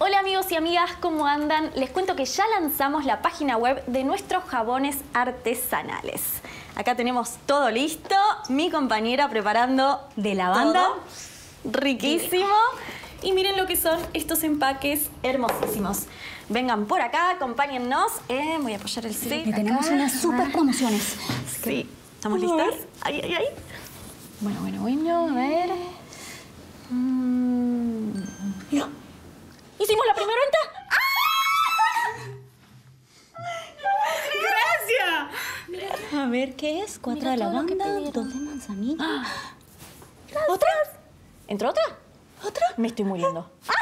Hola amigos y amigas, ¿cómo andan? Les cuento que ya lanzamos la página web de nuestros jabones artesanales. Acá tenemos todo listo, mi compañera preparando de lavanda. todo. Riquísimo. Y miren lo que son estos empaques hermosísimos. Vengan por acá, acompáñennos. Eh, voy a apoyar el sí. Y tenemos unas super promociones. Sí. ¿Estamos listas? Ahí, ahí, ahí. Bueno, bueno, bueno, a ver. Mm. Mira. ¿Hicimos la primera venta? ¡Gracias! A ver, ¿qué es? Cuatro Mira de lavanda, dos de manzanilla. ¿Otra? ¿Entró otra? ¿Otra? Me estoy muriendo. ¡Ah!